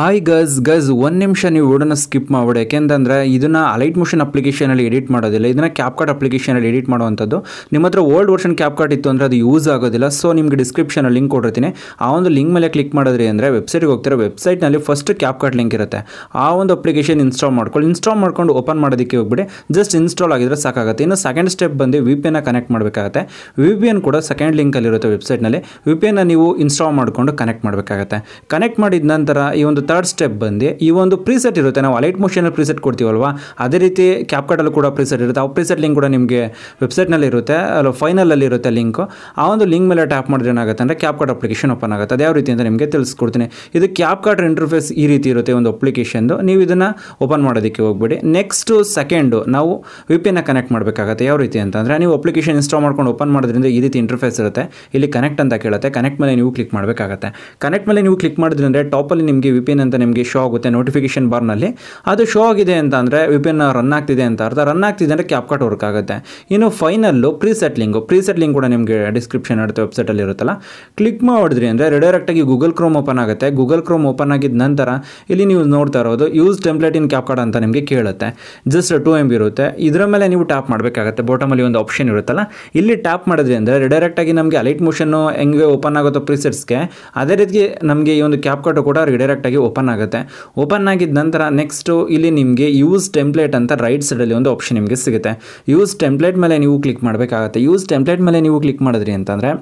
ಆಯ್ ಗಸ್ ಗಸ್ ಒಂದು ನಿಮಿಷ ನೀವು ವಿಡಿಯೋನ ಸ್ಕಿಪ್ ಮಾಡ್ಬಿಡಿ. ಯಾಕೆಂತಂದರೆ ಇದನ್ನು ಅಲೈಟ್ ಮೋಷನ್ ಅಪ್ಲಿಕೇಶನಲ್ಲಿ ಎಡಿಟ್ ಮಾಡೋದಿಲ್ಲ. ಇದನ್ನು ಕ್ಯಾಪ್ ಕಾರ್ಡ್ ಅಪ್ಲಿಕೇಶನಲ್ಲಿ ಎಡಿಟ್ ಮಾಡುವಂಥದ್ದು. ನಿಮ್ಮ ಹತ್ರ ಓಲ್ಡ್ ವರ್ಷನ್ ಕ್ಯಾಪ್ ಕಾರ್ಡ್ ಇತ್ತು ಅಂದರೆ ಅದು ಯೂಸ್ ಆಗೋದಿಲ್ಲ. ಸೊ ನಿಮಗೆ ಡಿಸ್ಕ್ರಿಪ್ಷನಲ್ಲಿ ಲಿಂಕ್ ಕೊಡಿರ್ತೀನಿ ಆ ಒಂದು ಲಿಂಕ್ ಮೇಲೆ ಕ್ಲಿಕ್ ಮಾಡಿದ್ರಿ ಅಂದರೆ ವೆಬ್ಸೈಟ್ಗೆ ಹೋಗ್ತಾರೆ ವೆಬ್ಸೈಟ್ನಲ್ಲಿ ಫಸ್ಟ್ ಕ್ಯಾಪ್ ಕಾರ್ಡ್ ಲಿಂಕ್ ಇರುತ್ತೆ. ಆ ಒಂದು ಅಪ್ಲಿಕೇಶನ್ ಇನ್ಸ್ಟಾಲ್ ಮಾಡ್ಕೊಳ್ಳಿ. ಇನ್ಸ್ಟಾಲ್ ಮಾಡ್ಕೊಂಡು ಓಪನ್ ಮಾಡೋದಕ್ಕೆ ಹೋಗ್ಬಿಡಿ. ಜಸ್ಟ್ ಇನ್ಸ್ಟಾಲ್ ಆಗಿದ್ರೆ ಸಾಕಾಗುತ್ತೆ. ಇನ್ನು ಸೆಕೆಂಡ್ ಸ್ಟೆಪ್ ಬಂದು ವಿ ಪಿ ಎನ್ನ ಕನೆಕ್ಟ್ ಮಾಡಬೇಕಾಗುತ್ತೆ. ವಿ ಪಿ ಎನ್ ಕೂಡ ಸೆಕೆಂಡ್ ಲಿಂಕಲ್ಲಿರುತ್ತೆ ವೆಬ್ಸೈಟ್ನಲ್ಲಿ ವಿ ಪಿ ಎನ್ನ ನೀವು ಇನ್ಸ್ಟಾಲ್ ಮಾಡಿಕೊಂಡು ಕನೆಕ್ಟ್ ಮಾಡಬೇಕಾಗತ್ತೆ. ಕನೆಕ್ಟ್ ಮಾಡಿದ ನಂತರ ಈ ಒಂದು ತರ್ಡ್ ಸ್ಟೆಪ್ ಬಂದು ಈ ಒಂದು ಪ್ರೀಸೆಟ್ ಇರುತ್ತೆ. ನಾವು ಅಲೈಟ್ ಮೋಷನಲ್ಲಿ ಪ್ರೀಸೆಟ್ ಕೊಡ್ತೀವಲ್ವಾ? ಅದೇ ರೀತಿ ಕ್ಯಾಪ್ ಅಲ್ಲಿ ಕೂಡ ಪ್ರೀಸೆಟ್ ಇರುತ್ತೆ. ಆ ಪ್ರೀಸೆಟ್ ಲಿಂಕ್ ಕೂಡ ನಿಮಗೆ ವೆಬ್ಸೈಟ್ನಲ್ಲಿ ಇರುತ್ತೆ. ಅಲ್ಲ ಫೈನಲಲ್ಲಿ ಇರುತ್ತೆ ಲಿಂಕು ಆ ಒಂದು ಲಿಂಕ್ ಮೇಲೆ ಟ್ಯಾಪ್ ಮಾಡಿದ್ರೆ ಏನಾಗುತ್ತೆ ಅಂದರೆ ಕ್ಯಾಪ್ ಕಾರ್ಡ್ ಅಪ್ಲಿಕೇಶನ್ ಓಪನ್ ಆಗುತ್ತೆ. ಅದು ರೀತಿ ಅಂತ ನಿಮಗೆ ತಿಳಿಸ್ಕೊಡ್ತೀನಿ. ಇದು ಕ್ಯಾಪ್ ಕಾರ್ಡ್ ಇಂಟರ್ಫೇಸ್ ಈ ರೀತಿ ಇರುತ್ತೆ ಒಂದು ಅಪ್ಲಿಕೇಶನ್ದು ನೀವು ಇದನ್ನು ಓಪನ್ ಮಾಡೋದಕ್ಕೆ ಹೋಗ್ಬೇಡಿ. ನೆಕ್ಸ್ಟು ಸೆಕೆಂಡು ನಾವು ವಿ ಕನೆಕ್ಟ್ ಮಾಡಬೇಕಾಗತ್ತೆ. ಯಾವ ರೀತಿ ಅಂತಂದರೆ ನೀವು ಅಪ್ಲಿಕೇಶನ್ ಇನ್ಸ್ಟಾಲ್ ಮಾಡ್ಕೊಂಡು ಓಪನ್ ಮಾಡೋದ್ರಿಂದ ಈ ರೀತಿ ಇಂಟರ್ಫೇಸ್ ಇರುತ್ತೆ. ಇಲ್ಲಿ ಕನೆಕ್ಟ್ ಅಂತ ಕೇಳುತ್ತೆ. ಕನೆಕ್ಟ್ ಮೇಲೆ ನೀವು ಕ್ಲಿಕ್ ಮಾಡಬೇಕಾಗತ್ತೆ. ಕನೆಕ್ಟ್ ಮೇಲೆ ನೀವು ಕ್ಲಿಕ್ ಮಾಡಿದ್ರೆ ಟಾಪಲ್ಲಿ ನಿಮಗೆ ವಿ ಪಿ ಎನ್ ಅಂತ ನಿಮಗೆ ಶೋ ಆಗುತ್ತೆ ನೋಟಿಫಿಕೇಶನ್ ಬಾರ್ನಲ್ಲಿ ಅದು ಶೋ ಆಗಿದೆ ಅಂತ ಅಂದರೆ ವಿ ಪಿ ಎನ್ ರನ್ ಆಗ್ತಿದೆ ಅಂತ ಅರ್ಥ. ರನ್ ಆಗ್ತಿದೆ ಅಂದರೆ ಕ್ಯಾಪ್ ಕಟ್ ವರ್ಕ್ ಆಗುತ್ತೆ. ಇನ್ನು final pre settling pre settling ಕೂಡ ನಿಮಗೆ ಡಿಸ್ಕ್ರಿಪ್ಷನ್ ಇರುತ್ತೆ ವೆಬ್ಸೈಟಲ್ಲಿ ಇರುತ್ತಲ್ಲ. ಕ್ಲಿಕ್ ಮಾಡಿದ್ರಿ ಅಂದರೆ ರೆಡೈರೆಕ್ಟಾಗಿ ಗೂಗಲ್ ಕ್ರೋಮ್ ಓಪನ್ ಆಗುತ್ತೆ. ಗೂಗಲ್ ಕ್ರೋಮ್ ಓಪನ್ ಆಗಿದ ನಂತರ ಇಲ್ಲಿ ನೀವು ನೋಡ್ತಾ ಇರೋದು use template in CapCut ಅಂತ ನಿಮಗೆ ಕೇಳುತ್ತೆ. ಜಸ್ಟ್ ಟು ಎಂ ಇರುತ್ತೆ. ಇದರ ಮೇಲೆ ನೀವು ಟ್ಯಾಪ್ ಮಾಡಬೇಕಾಗುತ್ತೆ. ಬಾಟಮಲ್ಲಿ ಒಂದು ಆಪ್ಷನ್ ಇರುತ್ತಲ್ಲ. ಇಲ್ಲಿ ಟ್ಯಾಪ್ ಮಾಡಿದ್ರಿ ಅಂದರೆ ರಿಡೈರೆಕ್ಟಾಗಿ ನಮಗೆ ಅಲೈಟ್ ಮೋಷನ್ನು ಹೆಂಗೆ ಓಪನ್ ಆಗುತ್ತೋ ಪ್ರಿಸೆಟ್ಸ್ಗೆ ಅದೇ ರೀತಿ ನಮಗೆ ಈ ಒಂದು ಕ್ಯಾಪ್ ಕೂಡ ರಿಡೈರೆಕ್ಟಾಗಿ ಓಪನ್ ಆಗುತ್ತೆ. ಓಪನ್ ಆಗಿದ ನಂತರ ನೆಕ್ಸ್ಟು ಇಲ್ಲಿ ನಿಮಗೆ ಯೂಸ್ ಟೆಂಪ್ಲೇಟ್ ಅಂತ ರೈಟ್ ಸೈಡಲ್ಲಿ ಒಂದು ಆಪ್ಷನ್ ನಿಮಗೆ ಸಿಗುತ್ತೆ. ಯೂಸ್ ಟೆಂಪ್ಲೇಟ್ ಮೇಲೆ ನೀವು ಕ್ಲಿಕ್ ಮಾಡಬೇಕಾಗುತ್ತೆ. ಯೂಸ್ ಟೆಂಪ್ಲೇಟ್ ಮೇಲೆ ನೀವು ಕ್ಲಿಕ್ ಮಾಡಿದ್ರಿ ಅಂತಂದರೆ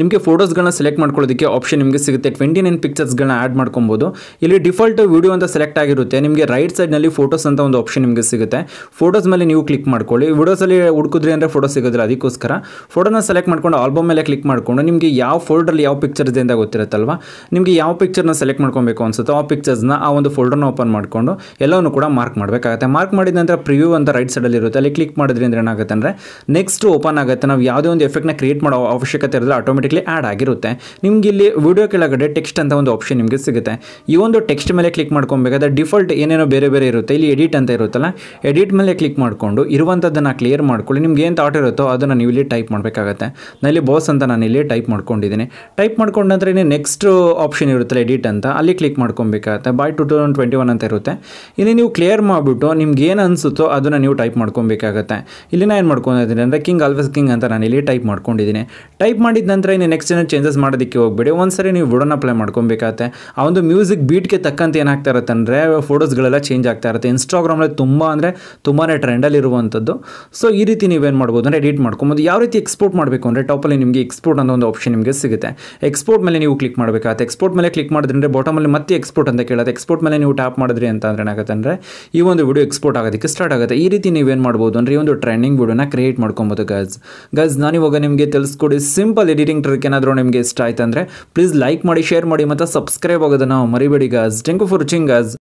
ನಿಮಗೆ ಫೋಟೋಸ್ಗಳನ್ನ ಸೆಲೆಕ್ಟ್ ಮಾಡ್ಕೊಳ್ಳೋದಕ್ಕೆ ಆಪ್ಷನ್ ನಿಮಗೆ ಸಿಗುತ್ತೆ. ಟ್ವೆಂಟಿ ನೈನ್ ಪಿಕ್ಚರ್ಸ್ಗಳನ್ನ ಆ್ಯಡ್ ಮಾಡ್ಕೊಬೋದು. ಇಲ್ಲಿ ಡಿಫಾಲ್ಟ್ ವಿಡಿಯೋ ಅಂತ ಸೆಲೆಕ್ಟ್ ಆಗಿರುತ್ತೆ. ನಿಮಗೆ ರೈಟ್ ಸೈಡ್ನಲ್ಲಿ ಫೋಟೋಸ್ ಅಂತ ಒಂದು ಆಪ್ಷನ್ ನಿಮಗೆ ಸಿಗುತ್ತೆ. ಫೋಟೋಸ್ ಮೇಲೆ ನೀವು ಕ್ಲಿಕ್ ಮಾಡ್ಕೊಳ್ಳಿ. ವಿಡಿಯೋಸಲ್ಲಿ ಹುಡುಕಿದ್ರಿ ಅಂದರೆ ಫೋಟೋ ಸಿಗೋದಿಲ್ಲ. ಅದಕ್ಕೋಸ್ಕರ ಫೋಟೋನ ಸೆಲೆಕ್ಟ್ ಮಾಡ್ಕೊಂಡು ಆಲ್ಬಮ್ ಮೇಲೆ ಕ್ಲಿಕ್ ಮಾಡಿಕೊಂಡು ನಿಮಗೆ ಯಾವ ಫೋಲ್ಡರಲ್ಲಿ ಯಾವ ಪಿಕ್ಚರ್ಸ್ ಇದೆ ಅಂತ ಗೊತ್ತಿರುತ್ತಲ್ವ? ನಿಮಗೆ ಯಾವ ಪಿಕ್ಚರ್ನ ಸೆಲೆಕ್ಟ್ ಮಾಡ್ಕೊಬೇಕು ಅನ್ಸುತ್ತೋ ಆ ಪಿಕ್ಚರ್ಸ್ನ ಆ ಒಂದು ಫೋಲ್ಡರ್ನ ಓಪನ್ ಮಾಡಿಕೊಂಡು ಎಲ್ಲವನ್ನು ಕೂಡ ಮಾರ್ಕ್ ಮಾಡಬೇಕಾಗುತ್ತೆ. ಮಾರ್ಕ್ ಮಾಡಿದ ನಂತರ ಪ್ರಿವ್ಯೂ ಅಂತ ರೈಟ್ ಸೈಡಲ್ಲಿ ಇರುತ್ತೆ. ಅಲ್ಲಿ ಕ್ಲಿಕ್ ಮಾಡಿದ್ರೆ ಅಂದರೆ ಏನಾಗುತ್ತೆ ಅಂದರೆ ನೆಕ್ಸ್ಟ್ ಓಪನ್ ಆಗುತ್ತೆ. ನಾವು ಯಾವುದೇ ಒಂದು ಎಫೆಕ್ಟ್ನ ಕ್ರಿಯೇಟ್ ಮಾಡೋ ಅವಶ್ಯಕತೆ ಇರೋದ್ರೆ ಆಟೋಮೆಟಿಕ್ಲಿ ಆ್ಯಡ್ ಆಗಿರುತ್ತೆ. ನಿಮ್ಗೆ ಇಲ್ಲಿ ವಿಡಿಯೋ ಕೆಳಗಡೆ ಟೆಕ್ಸ್ಟ್ ಅಂತ ಒಂದು ಆಪ್ಷನ್ ನಿಮಗೆ ಸಿಗುತ್ತೆ. ಈ ಒಂದು ಟೆಕ್ಸ್ಟ್ ಮೇಲೆ ಕ್ಲಿಕ್ ಮಾಡ್ಕೊಬೇಕಾದ್ರೆ ಡಿಫಾಲ್ಟ್ ಏನೇನೋ ಬೇರೆ ಬೇರೆ ಇರುತ್ತೆ. ಇಲ್ಲಿ ಎಡಿಟ್ ಅಂತ ಇರುತ್ತಲ್ಲ ಎಡಿಟ್ ಮೇಲೆ ಕ್ಲಿಕ್ ಮಾಡಿಕೊಂಡು ಇರುವಂಥದ್ದನ್ನು ಕ್ಲಿಯರ್ ಮಾಡ್ಕೊಳ್ಳಿ. ನಿಮ್ಗೆ ಏನು ಥಾಟ್ ಇರುತ್ತೋ ಅದನ್ನು ನೀವು ಇಲ್ಲಿ ಟೈಪ್ ಮಾಡಬೇಕಾಗತ್ತೆ. ನಾನು ಬಾಸ್ ಅಂತ ನಾನು ಇಲ್ಲಿ ಟೈಪ್ ಮಾಡ್ಕೊಂಡಿದ್ದೀನಿ. ಟೈಪ್ ಮಾಡ್ಕೊಂಡ ನಂತರ ನೆಕ್ಸ್ಟ್ ಆಪ್ಷನ್ ಇರುತ್ತಲ್ಲ ಎಡಿಟ್ ಅಂತ. ಅಲ್ಲಿ ಕ್ಲಿಕ್ ಮಾಡ್ಕೊಬೇಕಾಗತ್ತೆ. By two thousand twenty one ಅಂತ ಇರುತ್ತೆ. ಇಲ್ಲಿ ನೀವು ಕ್ಲಿಯರ್ ಮಾಡಿಬಿಟ್ಟು ನಿಮ್ಗೆ ಏನು ಅನಿಸುತ್ತೋ ಅದನ್ನು ನೀವು ಟೈಪ್ ಮಾಡ್ಕೊಬೇಕಾಗತ್ತೆ. ಇಲ್ಲಿ ನಾನು ಏನು ಮಾಡ್ಕೊಂಡಿದ್ದೀನಿ ಅಂದರೆ ಕಿಂಗ್ ಆಲ್ವೇಸ್ ಕಿಂಗ್ ಅಂತ ನಾನು ಇಲ್ಲಿ ಟೈಪ್ ಮಾಡ್ಕೊಂಡಿದ್ದೀನಿ. ಟೈಪ್ ಮಾಡಿದ ನಂತರ ಇನ್ನು ನೆಕ್ಸ್ಟ್ ಏನೋ ಚೇಂಜಸ್ ಮಾಡೋದಕ್ಕೆ ಹೋಗ್ಬೇಡಿ. ಒಂದ್ಸರಿ ನೀವು ವಿಡಿಯೋನ ಅಪ್ಲೈ ಮಾಡ್ಕೊಬೇಕಾಗತ್ತೆ. ಆ ಒಂದು ಮ್ಯೂಸಿಕ್ ಬೀಟ್ಗೆ ತಕ್ಕಂತೆ ಏನಾಗ್ತಾ ಇರುತ್ತೆ ಅಂದರೆ ಫೋಟೋಸ್ಗಳೆಲ್ಲ ಚೇಂಜ್ ಆಗ್ತಾ ಇರುತ್ತೆ. ಇನ್ಸ್ಟಾಗ್ರಾಮಲ್ಲಿ ತುಂಬ ಅಂದರೆ ತುಂಬಾ ಟ್ರೆಂಡಲ್ಲಿ ಇರುವಂಥದ್ದು. ಸೊ ಈ ರೀತಿ ನೀವೇನು ಮಾಡ್ಬೋದು ಅಂದರೆ ಎಡಿಟ್ ಮಾಡ್ಕೊಬೋದು. ಯಾವ ರೀತಿ ಎಕ್ಸ್ಪೋರ್ಟ್ ಮಾಡಬೇಕು ಅಂದರೆ ಟಾಪಲ್ಲಿ ನಿಮಗೆ ಎಕ್ಸ್ಪೋರ್ಟ್ ಅನ್ನೋ ಒಂದು ಆಪ್ಷನ್ ನಿಮಗೆ ಸಿಗುತ್ತೆ. ಎಕ್ಸ್ಪೋರ್ಟ್ ಮೇಲೆ ನೀವು ಕ್ಲಿಕ್ ಮಾಡಬೇಕಾಗುತ್ತೆ. ಎಕ್ಸ್ಪೋರ್ಟ್ ಮೇಲೆ ಕ್ಲಿಕ್ ಮಾಡಿದ್ರೆ ಬಾಟಮಲ್ಲಿ ಮತ್ತೆ ಎಕ್ಸ್ಪೋರ್ಟ್ ಅಂತ ಕೇಳುತ್ತೆ. ಎಕ್ಸ್ಪೋರ್ಟ್ ಮೇಲೆ ನೀವು ಟ್ಯಾಪ್ ಮಾಡಿದ್ರಿ ಅಂತ ಅಂದ್ರೆ ಏನಾಗುತ್ತೆ ಅಂದರೆ, ಈ ಒಂದು ವಿಡಿಯೋ ಎಕ್ಸ್ಪೋರ್ಟ್ ಆಗೋದಕ್ಕೆ ಸ್ಟಾರ್ಟ್ ಆಗುತ್ತೆ. ಈ ರೀತಿ ನೀವೇನು ಮಾಡ್ಬೋದು ಅಂದರೆ, ಈ ಒಂದು ಟ್ರೆಂಡಿಂಗ್ ವಿಡಿಯೋನ ಕ್ರಿಯೇಟ್ ಮಾಡ್ಕೊಬೋದು ಗಜ್ ಗಜ್ ನಾನು ಇವಾಗ ನಿಮಗೆ ತಿಳಿಸ್ಕೊಡಿ. ಸಿಂಪಲ್ ಎಡಿಟಿಂಗ್ ಟ್ರಿಕ್ ಏನಾದರೂ ನಿಮಗೆ ಇಷ್ಟ ಆಯ್ತು ಅಂದರೆ ಪ್ಲೀಸ್ ಲೈಕ್ ಮಾಡಿ ಶೇರ್ ಮಾಡಿ ಮತ್ತು ಸಬ್ಸ್ಕ್ರೈಬ್ ಆಗೋದನ್ನು ಮರಿಬೇಡಿ guys thank you for watching guys